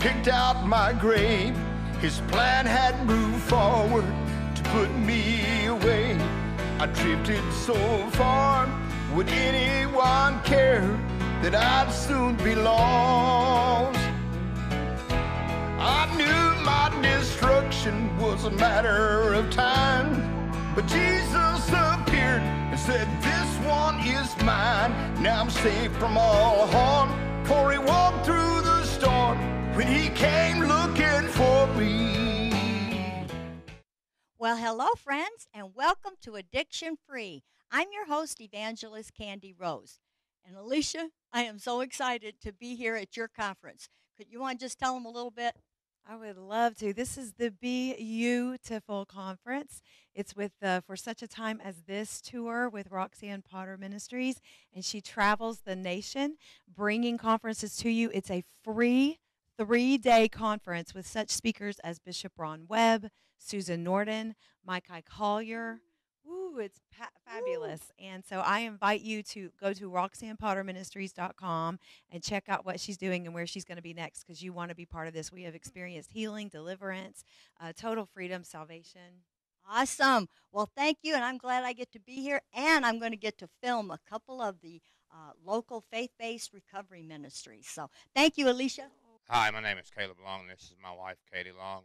picked out my grave. His plan had moved forward to put me away. I drifted so far, would anyone care that I'd soon be lost? I knew my destruction was a matter of time, but Jesus appeared and said, This one is mine. Now I'm safe from all harm, for he walked through the storm when he came looking for me. Well, hello, friends, and welcome to Addiction Free. I'm your host, Evangelist Kandi Rose. And Alicia, I am so excited to be here at your conference. Could you want to just tell them a little bit? I would love to. This is the Beautiful Conference. It's with uh, For Such a Time as This tour with Roxanne Potter Ministries, and she travels the nation bringing conferences to you. It's a free three day conference with such speakers as Bishop Ron Webb, Susan Nordin, Mike I. Collier. Ooh, it's pa- fabulous. And so I invite you to go to roxannepotterministries.com and check out what she's doing and where she's going to be next because you want to be part of this. We have experienced healing, deliverance, uh, total freedom, salvation. Awesome. Well, thank you, and I'm glad I get to be here, and I'm going to get to film a couple of the uh, local faith based recovery ministries. So thank you, Alicia. Hi, my name is Caleb Long. and This is my wife, Katie Long.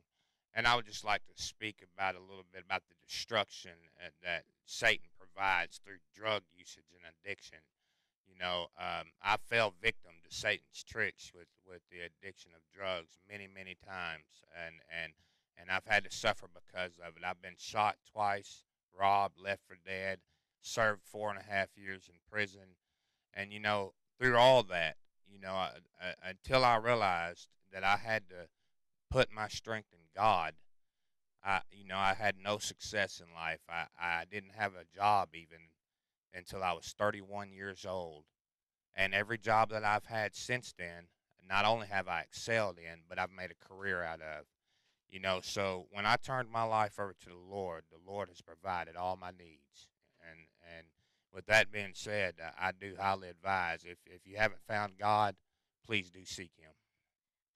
And I would just like to speak about a little bit about the destruction uh, that Satan provides through drug usage and addiction. You know, um, I fell victim to Satan's tricks with, with the addiction of drugs many, many times, and and and I've had to suffer because of it. I've been shot twice, robbed, left for dead, served four and a half years in prison, and you know, through all that, you know, I, I, until I realized that I had to put my strength in God. I, you know, I had no success in life. I, I didn't have a job even until I was 31 years old. And every job that I've had since then, not only have I excelled in, but I've made a career out of. You know, so when I turned my life over to the Lord, the Lord has provided all my needs. And and with that being said, I do highly advise if if you haven't found God, please do seek Him.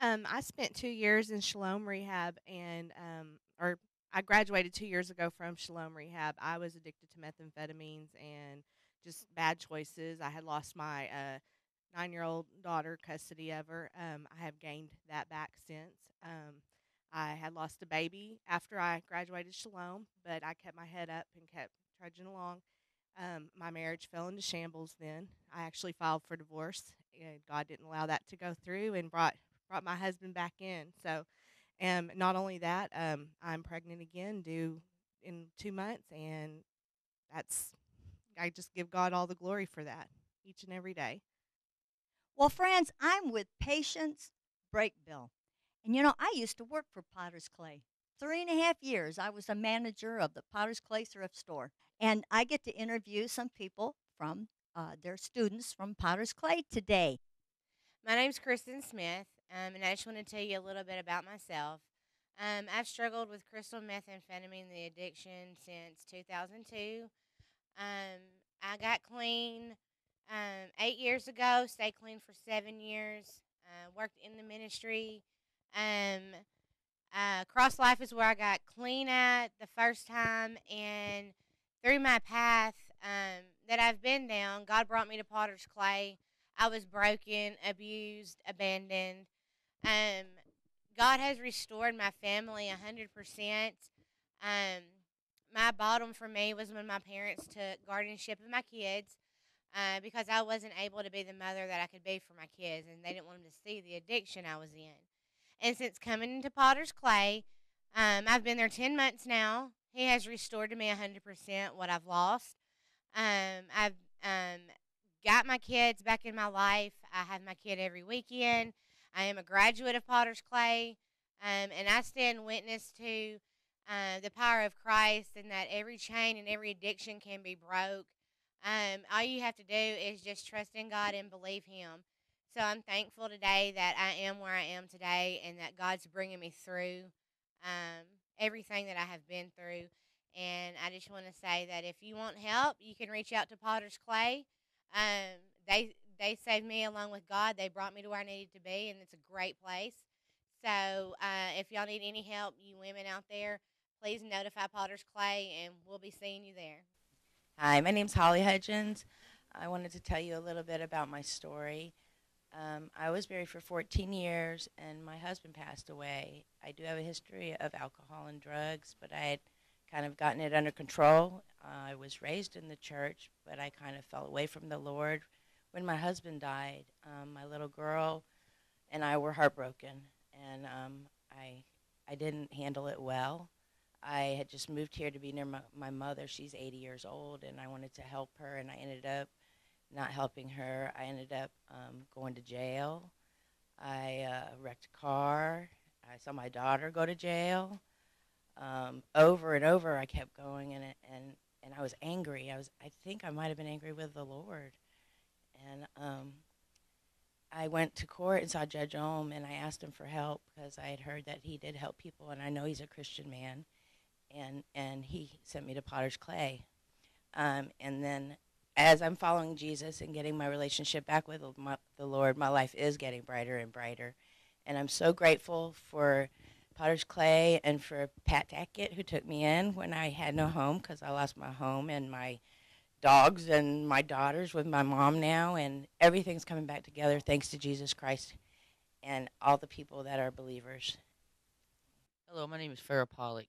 Um, I spent two years in Shalom Rehab, and um, or I graduated two years ago from Shalom Rehab. I was addicted to methamphetamines and just bad choices. I had lost my uh, nine-year-old daughter, custody of her. Um, I have gained that back since. Um, I had lost a baby after I graduated Shalom, but I kept my head up and kept trudging along. Um, my marriage fell into shambles then. I actually filed for divorce, and God didn't allow that to go through and brought brought my husband back in. So, and not only that, um, I'm pregnant again, due in two months, and that's I just give God all the glory for that each and every day. Well, friends, I'm with Patience Breakbill. And you know, I used to work for Potter's Clay. Three and a half years, I was a manager of the Potter's Clay thrift store. And I get to interview some people from uh, their students from Potter's Clay today. My name's Kristen Smith, um, and I just want to tell you a little bit about myself. Um, I've struggled with crystal methamphetamine, the addiction, since 2002. Um, I got clean um, eight years ago, stayed clean for seven years, uh, worked in the ministry. Um, uh, Cross Life is where I got clean at the first time, and through my path um, that I've been down, God brought me to Potter's Clay. I was broken, abused, abandoned. Um, God has restored my family hundred percent. Um, my bottom for me was when my parents took guardianship of my kids uh, because I wasn't able to be the mother that I could be for my kids, and they didn't want them to see the addiction I was in. And since coming into Potter's Clay, um, I've been there ten months now. He has restored to me a hundred percent what I've lost. Um, I've um, got my kids back in my life. I have my kid every weekend. I am a graduate of Potter's Clay, um, and I stand witness to uh, the power of Christ and that every chain and every addiction can be broke. Um, all you have to do is just trust in God and believe Him. So I'm thankful today that I am where I am today and that God's bringing me through um, everything that I have been through. And I just want to say that if you want help, you can reach out to Potter's Clay. Um, they they saved me along with God. They brought me to where I needed to be, and it's a great place. So uh, if y'all need any help, you women out there, please notify Potter's Clay, and we'll be seeing you there. Hi, my name's Holly Hudgens. I wanted to tell you a little bit about my story. Um, I was married for 14 years, and my husband passed away. I do have a history of alcohol and drugs, but I had kind of gotten it under control. Uh, I was raised in the church, but I kind of fell away from the Lord when my husband died. Um, my little girl and I were heartbroken, and um, I I didn't handle it well. I had just moved here to be near my, my mother. She's 80 years old, and I wanted to help her, and I ended up not helping her. I ended up um, going to jail. I uh, wrecked a car. I saw my daughter go to jail. Um, over and over, I kept going, and and and I was angry. I was, I think, I might have been angry with the Lord, and um, I went to court and saw Judge Ohm, and I asked him for help because I had heard that he did help people, and I know he's a Christian man, and and he sent me to Potter's Clay, um, and then as I'm following Jesus and getting my relationship back with my, the Lord, my life is getting brighter and brighter. And I'm so grateful for Potter's Clay and for Pat Tackett, who took me in when I had no home because I lost my home and my dogs and my daughters with my mom now. And everything's coming back together thanks to Jesus Christ and all the people that are believers. Hello, my name is Farrah Pollock.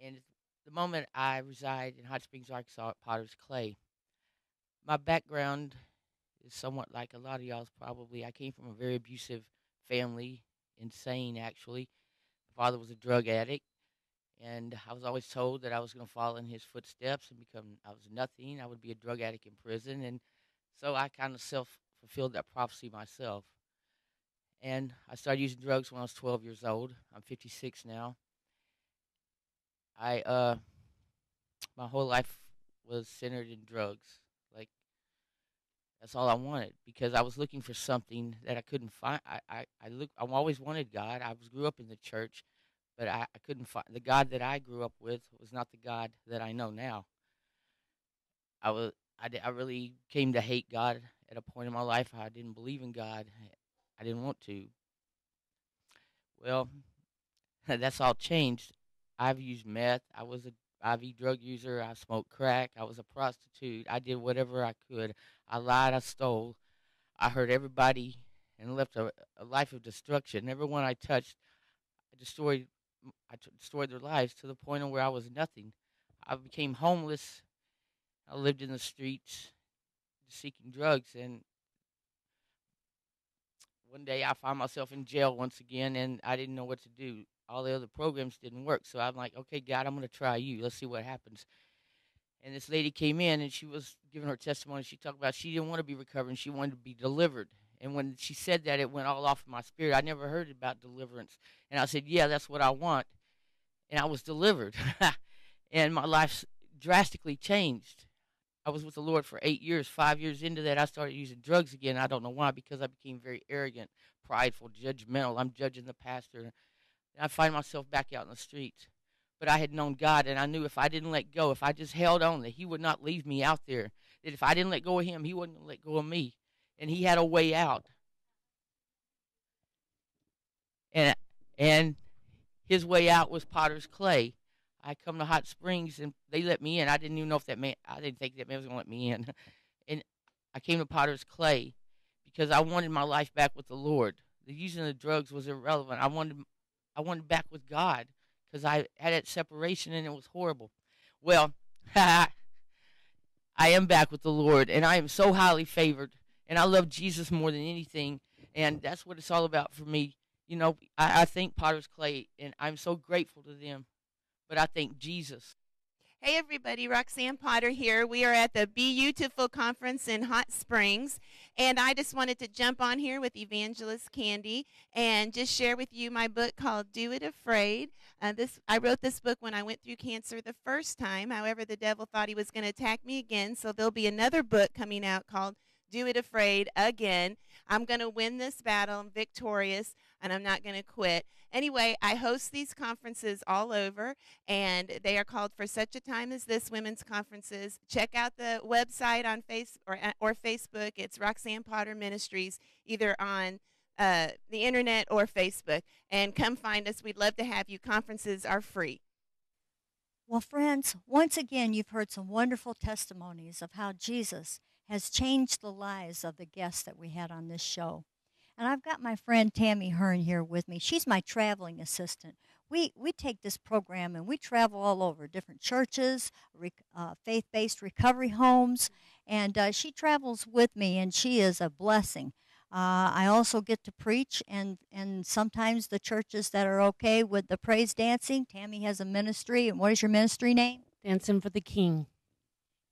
And the moment I reside in Hot Springs, Arkansas at Potter's Clay my background is somewhat like a lot of y'all's probably. I came from a very abusive family, insane actually. My father was a drug addict, and I was always told that I was going to follow in his footsteps and become. I was nothing. I would be a drug addict in prison, and so I kind of self fulfilled that prophecy myself. And I started using drugs when I was 12 years old. I'm 56 now. I uh, my whole life was centered in drugs. That's all I wanted because I was looking for something that I couldn't find. I, I, I look. I always wanted God. I was grew up in the church, but I, I couldn't find the God that I grew up with was not the God that I know now. I was. I, I really came to hate God at a point in my life. I didn't believe in God. I didn't want to. Well, that's all changed. I've used meth. I was a IV drug user. I smoked crack. I was a prostitute. I did whatever I could. I lied. I stole. I hurt everybody and left a, a life of destruction. Everyone I touched, I destroyed. I destroyed their lives to the point of where I was nothing. I became homeless. I lived in the streets, seeking drugs, and one day I found myself in jail once again, and I didn't know what to do all the other programs didn't work. So I'm like, okay, God, I'm going to try you. Let's see what happens. And this lady came in and she was giving her testimony. She talked about she didn't want to be recovering, she wanted to be delivered. And when she said that, it went all off of my spirit. I never heard about deliverance. And I said, yeah, that's what I want. And I was delivered. and my life drastically changed. I was with the Lord for eight years. Five years into that, I started using drugs again. I don't know why, because I became very arrogant, prideful, judgmental. I'm judging the pastor and I find myself back out in the streets. But I had known God, and I knew if I didn't let go, if I just held on, that He would not leave me out there. That if I didn't let go of Him, He wouldn't let go of me. And He had a way out. And and His way out was Potter's clay. I come to Hot Springs, and they let me in. I didn't even know if that man. I didn't think that man was going to let me in. And I came to Potter's clay because I wanted my life back with the Lord. The using the drugs was irrelevant. I wanted I wanted back with God because I had that separation and it was horrible. Well, I am back with the Lord and I am so highly favored and I love Jesus more than anything. And that's what it's all about for me. You know, I, I thank Potter's Clay and I'm so grateful to them, but I thank Jesus. Hey everybody, Roxanne Potter here. We are at the Beautiful Conference in Hot Springs, and I just wanted to jump on here with Evangelist Kandi and just share with you my book called Do It Afraid. Uh, this I wrote this book when I went through cancer the first time. However, the devil thought he was going to attack me again, so there'll be another book coming out called Do It Afraid again. I'm going to win this battle. I'm victorious, and I'm not going to quit. Anyway, I host these conferences all over, and they are called For Such a Time as This Women's Conferences. Check out the website on face or, or Facebook. It's Roxanne Potter Ministries, either on uh, the internet or Facebook. And come find us. We'd love to have you. Conferences are free. Well, friends, once again, you've heard some wonderful testimonies of how Jesus has changed the lives of the guests that we had on this show. And I've got my friend Tammy Hearn here with me. She's my traveling assistant. We, we take this program and we travel all over different churches, rec- uh, faith based recovery homes, and uh, she travels with me, and she is a blessing. Uh, I also get to preach, and, and sometimes the churches that are okay with the praise dancing, Tammy has a ministry. And what is your ministry name? Dancing for the King.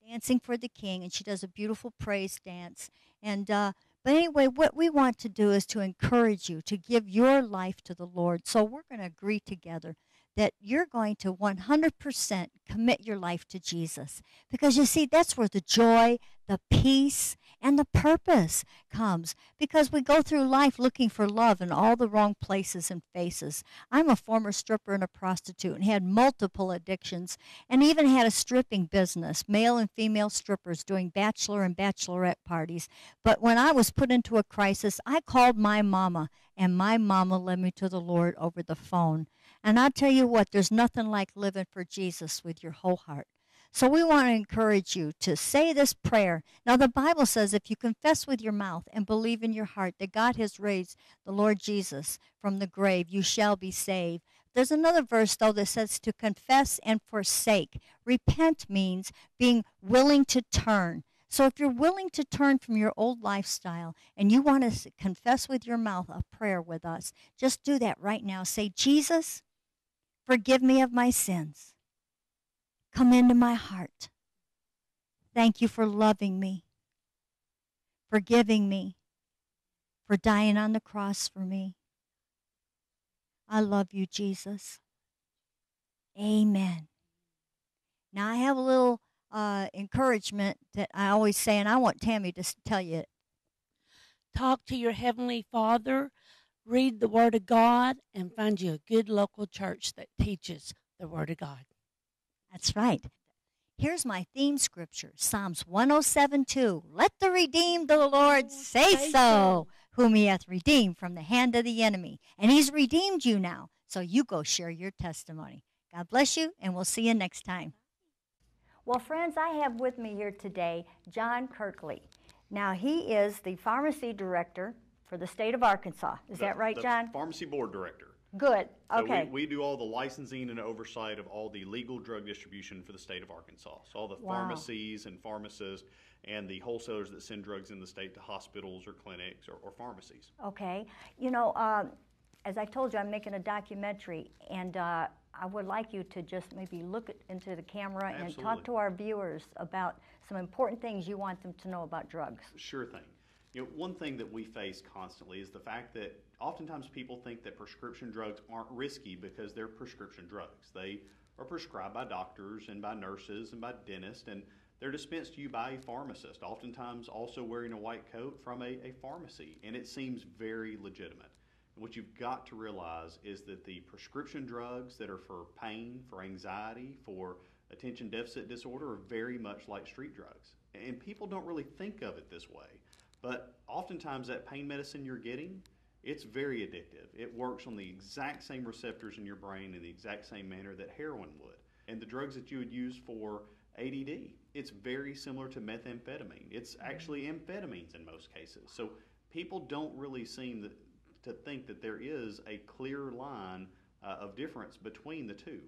Dancing for the King, and she does a beautiful praise dance. And uh, but anyway, what we want to do is to encourage you to give your life to the Lord. So we're going to agree together that you're going to 100% commit your life to Jesus. Because you see, that's where the joy, the peace, and the purpose comes. Because we go through life looking for love in all the wrong places and faces. I'm a former stripper and a prostitute and had multiple addictions and even had a stripping business, male and female strippers doing bachelor and bachelorette parties. But when I was put into a crisis, I called my mama, and my mama led me to the Lord over the phone. And I'll tell you what, there's nothing like living for Jesus with your whole heart. So we want to encourage you to say this prayer. Now, the Bible says if you confess with your mouth and believe in your heart that God has raised the Lord Jesus from the grave, you shall be saved. There's another verse, though, that says to confess and forsake. Repent means being willing to turn. So if you're willing to turn from your old lifestyle and you want to confess with your mouth a prayer with us, just do that right now. Say, Jesus, Forgive me of my sins. Come into my heart. Thank you for loving me, forgiving me, for dying on the cross for me. I love you, Jesus. Amen. Now, I have a little uh, encouragement that I always say, and I want Tammy to tell you it. Talk to your Heavenly Father read the Word of God, and find you a good local church that teaches the Word of God. That's right. Here's my theme scripture Psalms 107 2. Let the redeemed of the Lord oh, say, say so, so, whom he hath redeemed from the hand of the enemy. And he's redeemed you now. So you go share your testimony. God bless you, and we'll see you next time. Well, friends, I have with me here today John Kirtley. Now, he is the pharmacy director for the state of Arkansas. Is the, that right, John? Pharmacy board director. Good. Okay. So we, we, do all the licensing and oversight of all the legal drug distribution for the state of Arkansas. So all the wow. pharmacies and pharmacists and the wholesalers that send drugs in the state to hospitals or clinics or, or pharmacies. Okay. You know, uh, as I told you, I'm making a documentary, and uh, I would like you to just maybe look into the camera Absolutely. and talk to our viewers about some important things you want them to know about drugs. Sure thing. You know, one thing that we face constantly is the fact that oftentimes people think that prescription drugs aren't risky because they're prescription drugs. They are prescribed by doctors and by nurses and by dentists, and they're dispensed to you by a pharmacist, oftentimes also wearing a white coat from a, a pharmacy, and it seems very legitimate. And what you've got to realize is that the prescription drugs that are for pain, for anxiety, for attention deficit disorder are very much like street drugs. And people don't really think of it this way. But oftentimes, that pain medicine you're getting, it's very addictive. It works on the exact same receptors in your brain in the exact same manner that heroin would. And the drugs that you would use for ADD, it's very similar to methamphetamine. It's actually amphetamines in most cases. So people don't really seem to think that there is a clear line uh, of difference between the two.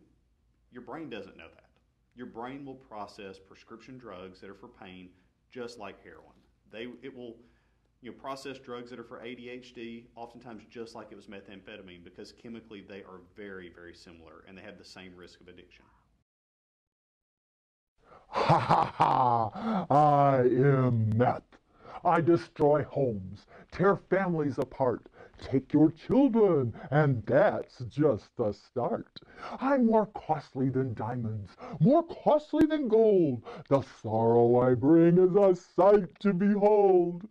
Your brain doesn't know that. Your brain will process prescription drugs that are for pain just like heroin. They it will you know process drugs that are for ADHD oftentimes just like it was methamphetamine because chemically they are very very similar and they have the same risk of addiction. Ha ha ha! I am meth. I destroy homes, tear families apart, Take your children, and that's just the start. I'm more costly than diamonds, more costly than gold. The sorrow I bring is a sight to behold.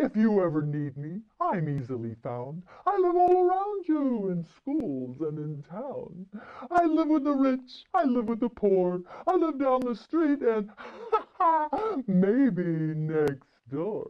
If you ever need me, I'm easily found. I live all around you, in schools and in town. I live with the rich, I live with the poor. I live down the street, and ha ha, maybe next door.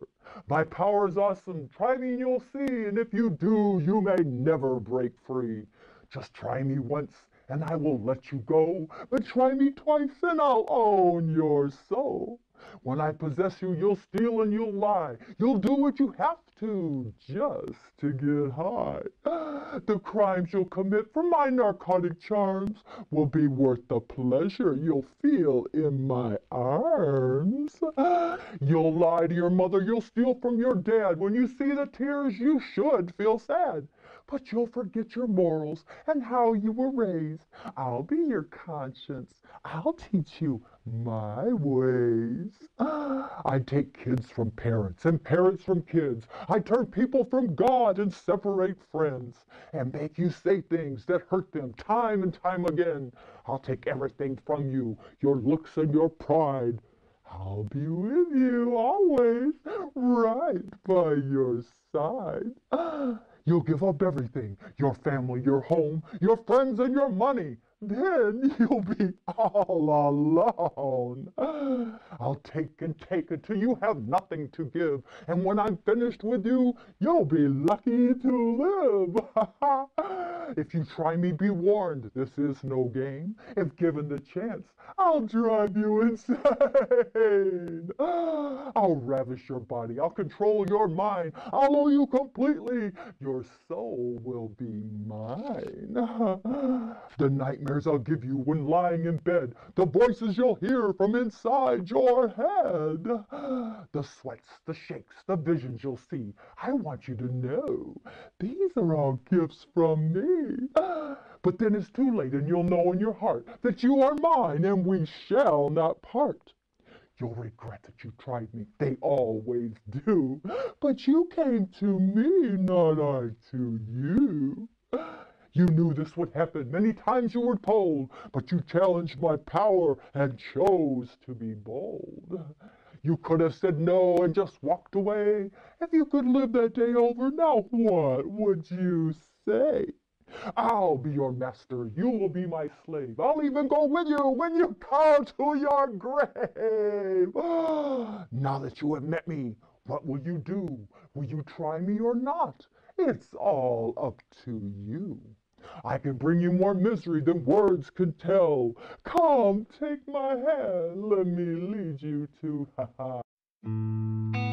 My power is awesome. Try me and you'll see. And if you do, you may never break free. Just try me once and I will let you go. But try me twice and I'll own your soul. When I possess you, you'll steal and you'll lie. You'll do what you have to just to get high. The crimes you'll commit for my narcotic charms will be worth the pleasure you'll feel in my arms. You'll lie to your mother, you'll steal from your dad. When you see the tears, you should feel sad but you'll forget your morals and how you were raised. I'll be your conscience. I'll teach you my ways. I take kids from parents and parents from kids. I turn people from God and separate friends and make you say things that hurt them time and time again. I'll take everything from you, your looks and your pride. I'll be with you always, right by your side. Ah, You'll give up everything your family, your home, your friends, and your money. Then you'll be all alone. I'll take and take until you have nothing to give. And when I'm finished with you, you'll be lucky to live. if you try me, be warned. This is no game. If given the chance, I'll drive you insane. I'll ravish your body. I'll control your mind. I'll own you completely. Your soul will be mine. The nightmares I'll give you when lying in bed. The voices you'll hear from inside your head. The sweats, the shakes, the visions you'll see. I want you to know these are all gifts from me. But then it's too late, and you'll know in your heart that you are mine, and we shall not part. You'll regret that you tried me. They always do. But you came to me, not I to you. You knew this would happen. Many times you were told, but you challenged my power and chose to be bold. You could have said no and just walked away. If you could live that day over, now what would you say? I'll be your master. You will be my slave. I'll even go with you when you come to your grave. now that you have met me, what will you do? Will you try me or not? It's all up to you. I can bring you more misery than words can tell. Come, take my hand. Let me lead you to ha ha.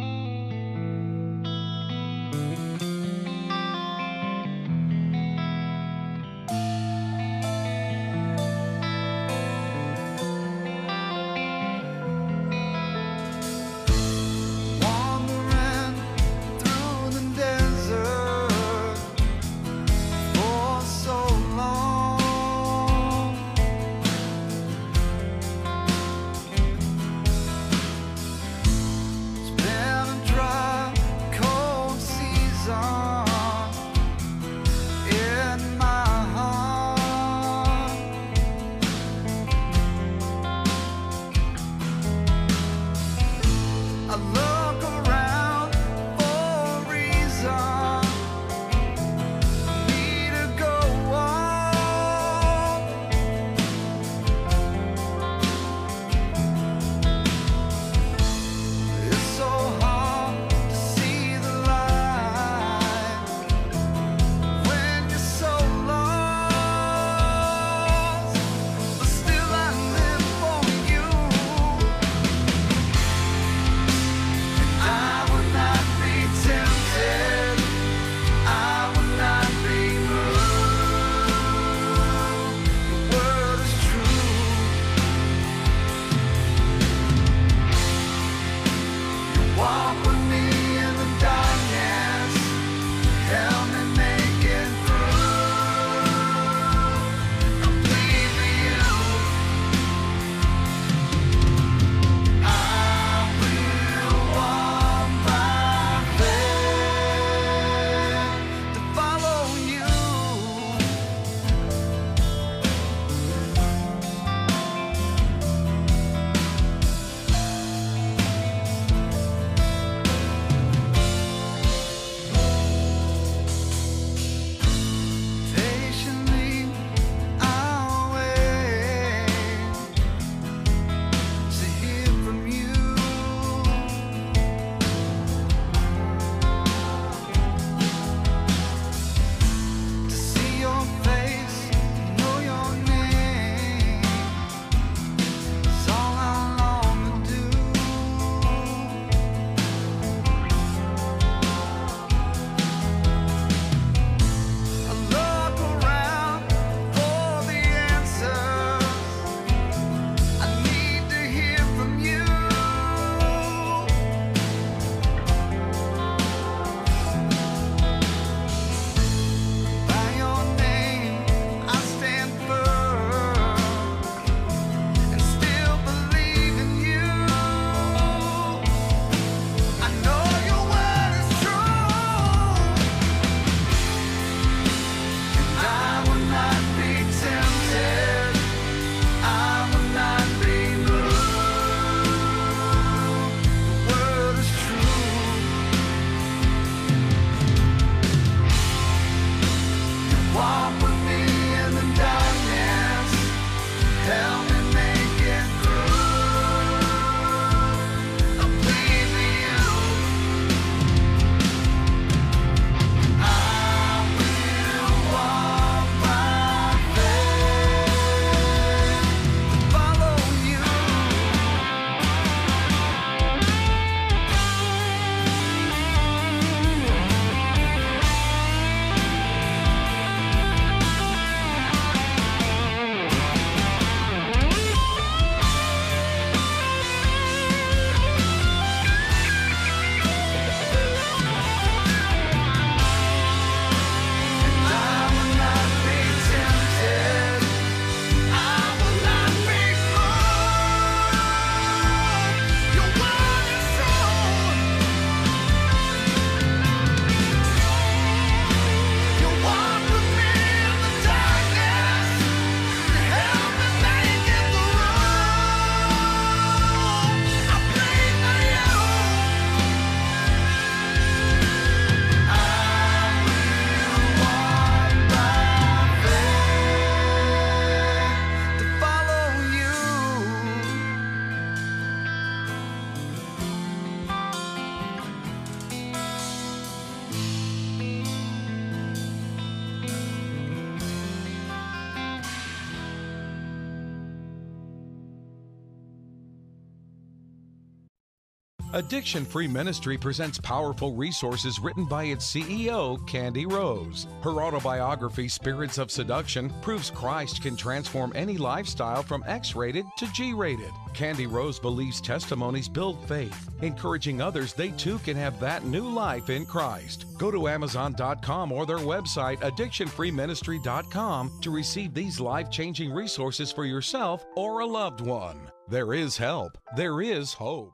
Addiction Free Ministry presents powerful resources written by its CEO, Kandi Rose. Her autobiography, Spirits of Seduction, proves Christ can transform any lifestyle from X rated to G rated. Kandi Rose believes testimonies build faith, encouraging others they too can have that new life in Christ. Go to Amazon.com or their website, addictionfreeministry.com, to receive these life changing resources for yourself or a loved one. There is help, there is hope.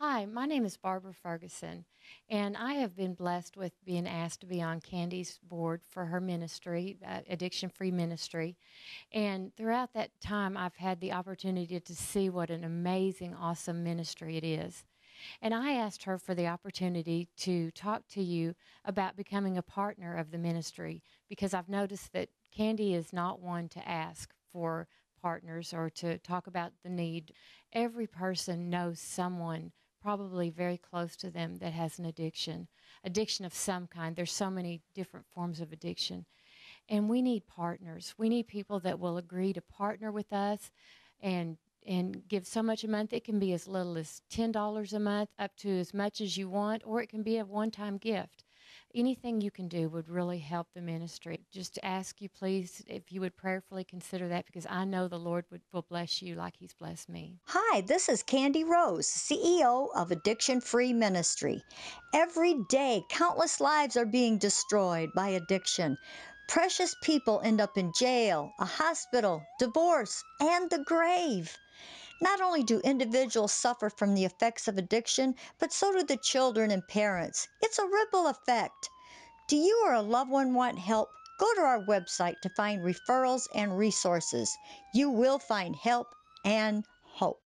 Hi, my name is Barbara Ferguson, and I have been blessed with being asked to be on Kandi's board for her ministry, uh, Addiction Free Ministry. And throughout that time, I've had the opportunity to see what an amazing, awesome ministry it is. And I asked her for the opportunity to talk to you about becoming a partner of the ministry because I've noticed that Candy is not one to ask for partners or to talk about the need. Every person knows someone probably very close to them that has an addiction, addiction of some kind. There's so many different forms of addiction. And we need partners. We need people that will agree to partner with us and and give so much a month. It can be as little as $10 a month up to as much as you want, or it can be a one time gift. Anything you can do would really help the ministry. Just ask you, please, if you would prayerfully consider that because I know the Lord would, will bless you like He's blessed me. Hi, this is Kandi Rose, CEO of Addiction Free Ministry. Every day, countless lives are being destroyed by addiction. Precious people end up in jail, a hospital, divorce, and the grave. Not only do individuals suffer from the effects of addiction, but so do the children and parents. It's a ripple effect. Do you or a loved one want help? Go to our website to find referrals and resources. You will find help and hope.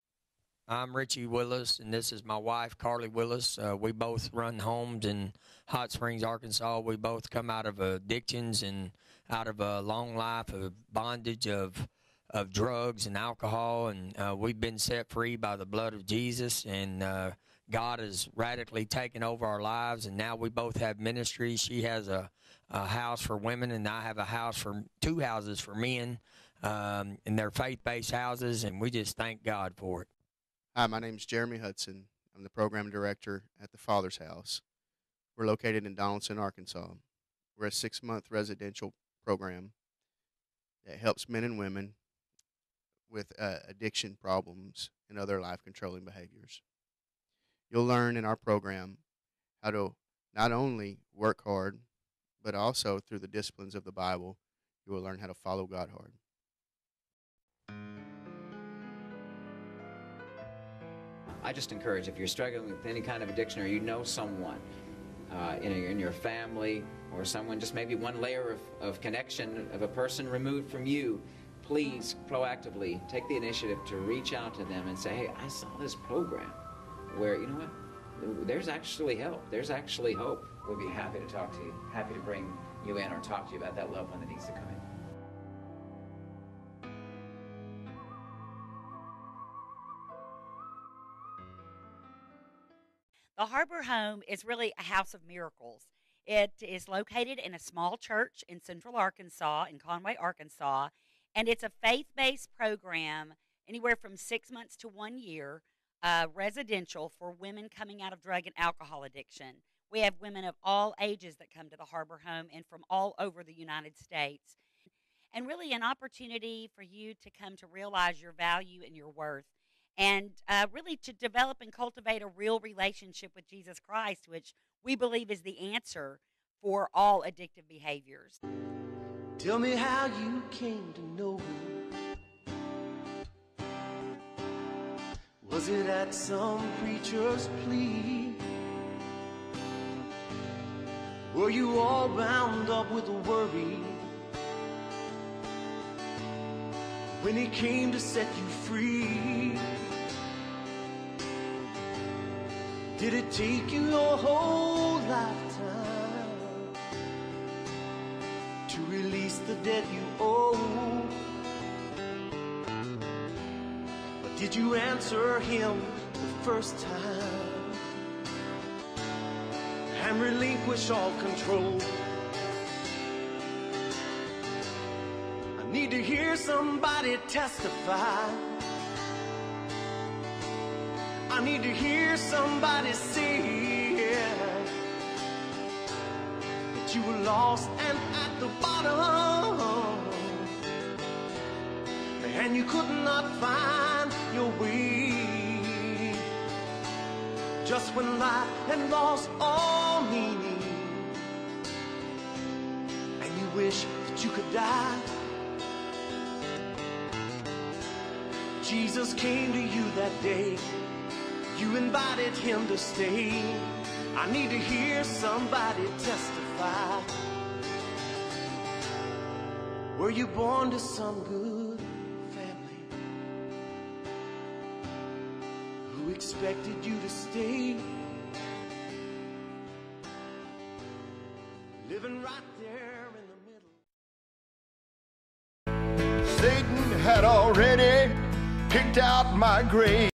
I'm Richie Willis, and this is my wife, Carly Willis. Uh, we both run homes in Hot Springs, Arkansas. We both come out of addictions and out of a long life of bondage of of drugs and alcohol, and uh, we've been set free by the blood of Jesus, and uh, God has radically taken over our lives. And now we both have ministries. She has a, a house for women, and I have a house for two houses for men, um, and they're faith-based houses, and we just thank God for it. Hi, my name is Jeremy Hudson. I'm the program director at the Father's House. We're located in Donaldson, Arkansas. We're a six month residential program that helps men and women with uh, addiction problems and other life controlling behaviors. You'll learn in our program how to not only work hard, but also through the disciplines of the Bible, you will learn how to follow God hard. I just encourage if you're struggling with any kind of addiction or you know someone uh, in, in your family or someone, just maybe one layer of, of connection of a person removed from you, please proactively take the initiative to reach out to them and say, hey, I saw this program where, you know what, there's actually help, there's actually hope. We'll be happy to talk to you, happy to bring you in or talk to you about that loved one that needs to come in. The Harbor Home is really a house of miracles. It is located in a small church in central Arkansas, in Conway, Arkansas, and it's a faith based program anywhere from six months to one year, uh, residential for women coming out of drug and alcohol addiction. We have women of all ages that come to the Harbor Home and from all over the United States. And really, an opportunity for you to come to realize your value and your worth and uh, really to develop and cultivate a real relationship with Jesus Christ, which we believe is the answer for all addictive behaviors. Tell me how you came to know. Him. Was it at some preacher's plea? Were you all bound up with worry? When he came to set you free, did it take you your whole lifetime the debt you owe? But did you answer him the first time and relinquish all control? I need to hear somebody testify. I need to hear somebody say you were lost and at the bottom, and you could not find your way. Just when life had lost all meaning, and you wish that you could die. Jesus came to you that day. You invited him to stay. I need to hear somebody testify. Were you born to some good family who expected you to stay? Living right there in the middle. Satan had already picked out my grave.